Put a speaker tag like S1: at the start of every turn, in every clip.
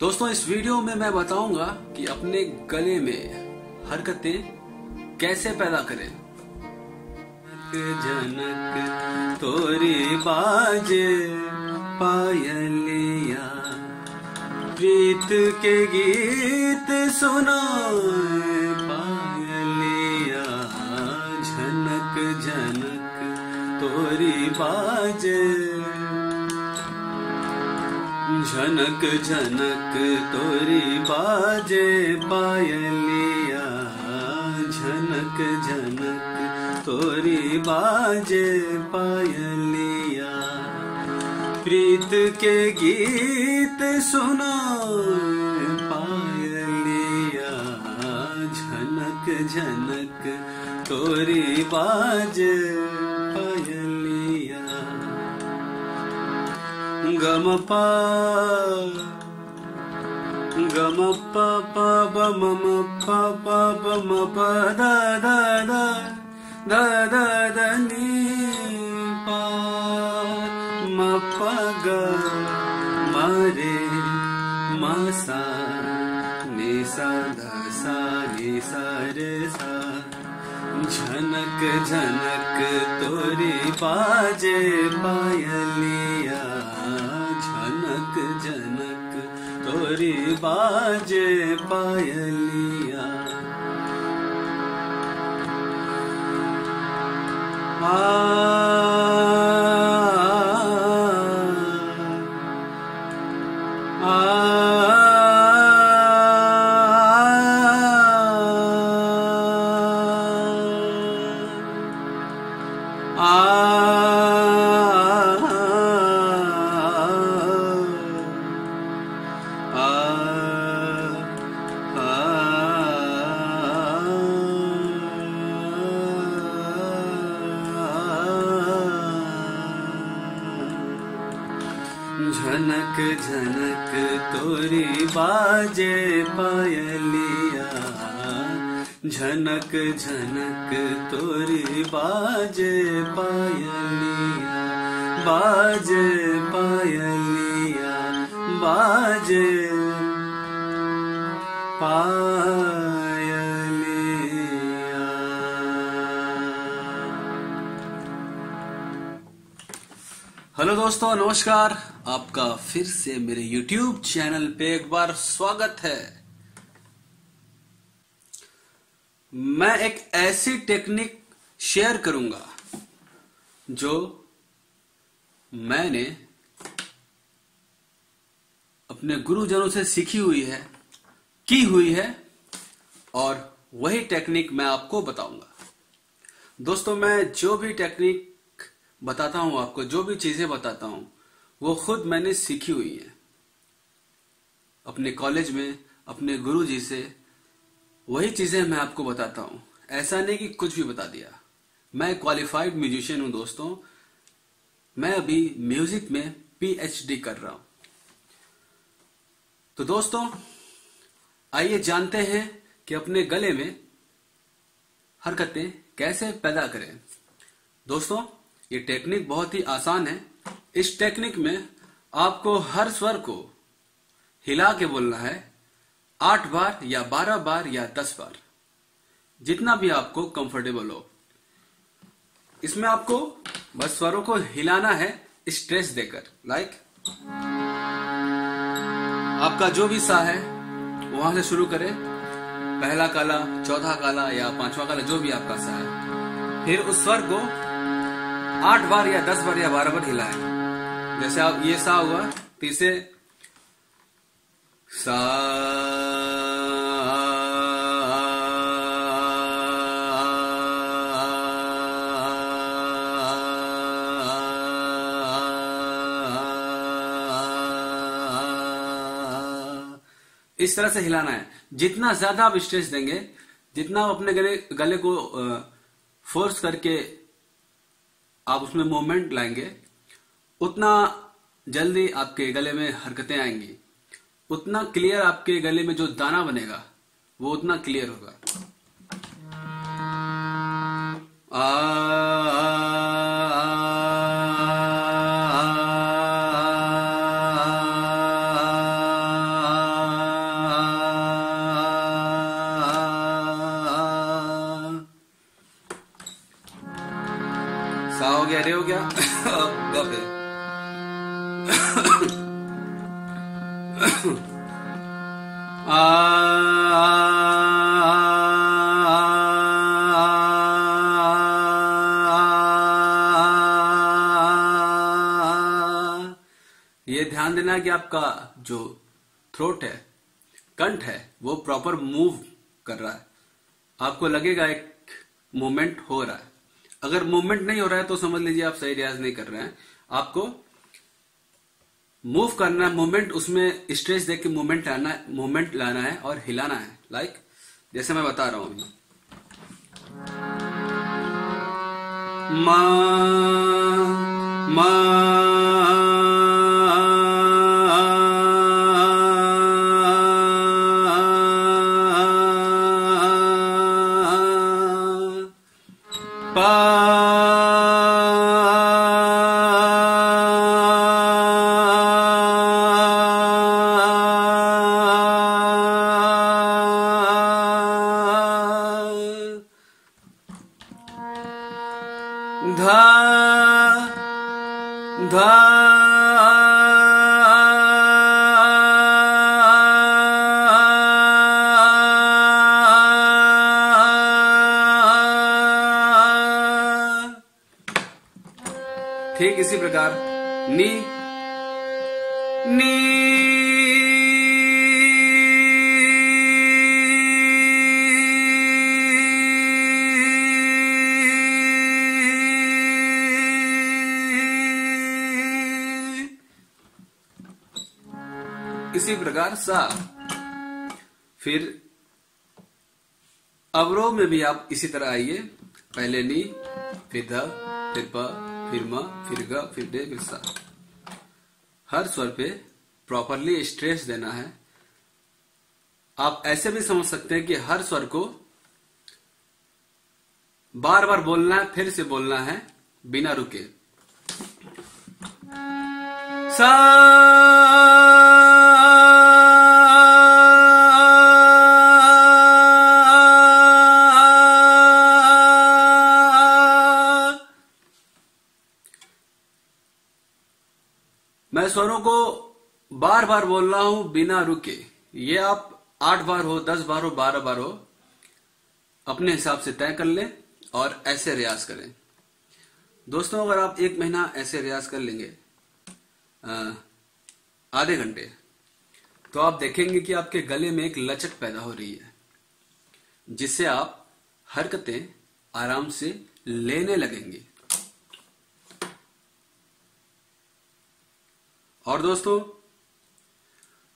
S1: दोस्तों, इस वीडियो में मैं बताऊँगा कि अपने गले में हरकतें कैसे पैदा करें। जनक तोरी बाजे पायलिया प्रीत के गीत सुना पायलिया झनक झनक तोरी बाजे झनक झनक तोरी बाजे पायलिया झनक झनक तोरी बाजे पायलिया प्रीत के गीत सुना पायलिया झनक झनक तोरी बाजे गम पा गम प दा दाद नी पा म पग मरे मसारी स दसारि सा झन जनक तोरि पाजे पायलिया तोरी बाजे पायलिया। आ झनक झनक तोरी बाजे पायलिया झनक झनक तोरी बाजे पायलिया बाजे पायलिया बाजे पायलिया हेलो दोस्तों, नमस्कार। आपका फिर से मेरे YouTube चैनल पे एक बार स्वागत है। मैं एक ऐसी टेक्निक शेयर करूँगा जो मैंने अपने गुरुजनों से सीखी हुई है, की हुई है, और वही टेक्निक मैं आपको बताऊँगा। दोस्तों, मैं जो भी टेक्निक बताता हूँ, आपको जो भी चीज़ें बताता हूँ वो खुद मैंने सीखी हुई है। अपने कॉलेज में, अपने गुरु जी से, वही चीज़ें मैं आपको बताता हूँ। ऐसा नहीं कि कुछ भी बता दिया। मैं क्वालिफाइड म्यूजिशियन हूँ दोस्तों। मैं अभी म्यूज़िक में पीएचडी कर रहा हूँ। तो दोस्तों, आइए जानते हैं कि अपने गले में हरकतें कैसे पैदा करें। दोस्तों, ये टेक्निक बहुत ही आसान है। इस टेक्निक में आपको हर स्वर को हिला के बोलना है, आठ बार या बारह बार या दस बार, जितना भी आपको कंफर्टेबल हो। इसमें आपको बस स्वरों को हिलाना है स्ट्रेस देकर लाइक आपका जो भी सा है, वहाँ से शुरू करें। पहला काला, चौथा काला या पांचवा काला, जो भी आपका सा है, फिर उस स्वर को आठ बार या दस बार या बारह बार हिलाएँ। जैसे आप ये सा हुआ तो इसे सा इस तरह से हिलाना है। जितना ज़्यादा आप स्ट्रेस देंगे, जितना आप अपने गले गले को फोर्स करके आप उसमें मूवमेंट लाएँगे उतना जल्दी आपके गले में हरकतें आएँगी उतना क्लियर आपके गले में जो दाना बनेगा वो उतना क्लियर होगा सा हो गया रे हो गया गप है ये ध्यान देना कि आपका जो थ्रोट है, कंठ है, वो प्रॉपर मूव कर रहा है। आपको लगेगा एक मूवमेंट हो रहा है। अगर मूवमेंट नहीं हो रहा है तो समझ लीजिए आप सही रियाज नहीं कर रहे हैं। आपको मूव करना मूवमेंट उसमें स्ट्रेस देख के मूवमेंट लाना मूवमेंट लाना है और हिलाना है। लाइक like, जैसे मैं बता रहा हूँ अभी। मा ठीक इसी प्रकार। नी। इसी प्रकार सा। फिर अवरोह में भी आप इसी तरह आइए। पहले नी, फिर ध, फिर प, फिर म, फिर ग, फिर डे, फिर सा। हर स्वर पे प्रॉपरली स्ट्रेस देना है। आप ऐसे भी समझ सकते हैं कि हर स्वर को बार बार बोलना है, फिर से बोलना है, बिना रुके। सा स्वरों को बार बार बोल रहा हूँ बिना रुके। ये आप आठ बार हो, दस बार हो, बारह बार हो, अपने हिसाब से तय कर लें और ऐसे रियाज करें। दोस्तों, अगर आप एक महीना ऐसे रियाज कर लेंगे आधे घंटे तो आप देखेंगे कि आपके गले में एक लचक पैदा हो रही है, जिससे आप हरकतें आराम से लेने लगेंगे। और दोस्तों,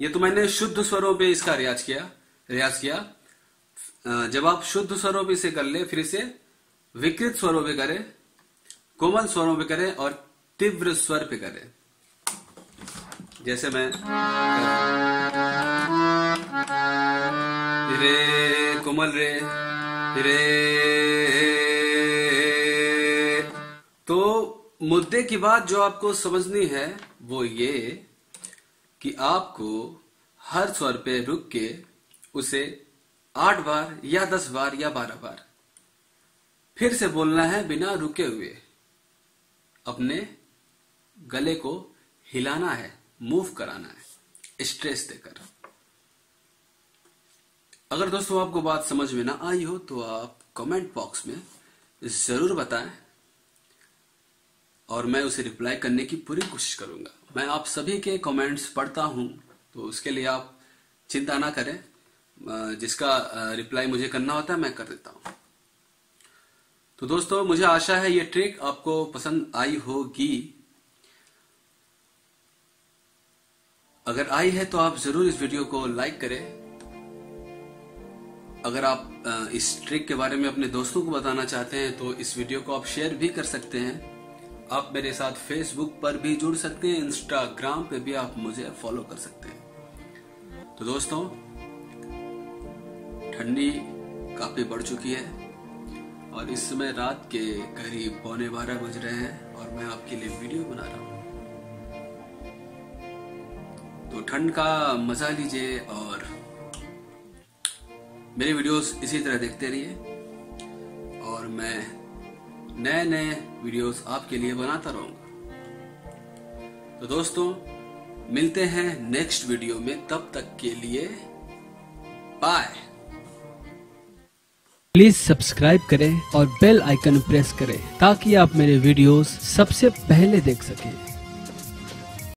S1: ये तो मैंने शुद्ध स्वरों पे इसका रियाज किया रियाज किया। जब आप शुद्ध स्वरों पे इसे कर ले, फिर इसे विकृत स्वरों पे करें, कोमल स्वरों पे करें और तीव्र स्वर पे करें। जैसे मैं रे कोमल रे रे मुद्दे की बात जो आपको समझनी है वो ये कि आपको हर स्वर पे रुक के उसे आठ बार या दस बार या बारह बार फिर से बोलना है बिना रुके हुए। अपने गले को हिलाना है मूव कराना है स्ट्रेस देकर। अगर दोस्तों आपको बात समझ में ना आई हो तो आप कमेंट बॉक्स में ज़रूर बताएँ। और मैं उसे रिप्लाई करने की पूरी कोशिश करूँगा। मैं आप सभी के कमेंट्स पढ़ता हूँ तो उसके लिए आप चिंता ना करें। जिसका रिप्लाई मुझे करना होता है, मैं कर देता हूँ। तो दोस्तों, मुझे आशा है ये ट्रिक आपको पसंद आई होगी। अगर आई है तो आप ज़रूर इस वीडियो को लाइक करें। अगर आप इस ट्रिक के बारे में अपने दोस्तों को बताना चाहते हैं तो इस वीडियो को आप शेयर भी कर सकते हैं। आप मेरे साथ फेसबुक पर भी जुड़ सकते हैं इंस्टाग्राम पे भी आप मुझे फॉलो कर सकते हैं। तो दोस्तों, ठंडी काफ़ी बढ़ चुकी है और इस समय रात के करीब पौने बारह बज रहे हैं और मैं आपके लिए वीडियो बना रहा हूँ। तो ठंड का मज़ा लीजिए और मेरे वीडियोस इसी तरह देखते रहिए और मैं नए नए वीडियोस आपके लिए बनाता रहूँगा। तो दोस्तों, मिलते हैं नेक्स्ट वीडियो में, तब तक के लिए बाय
S2: प्लीज़ सब्सक्राइब करें और बेल आइकन प्रेस करें, ताकि आप मेरे वीडियोस सबसे पहले देख सकें।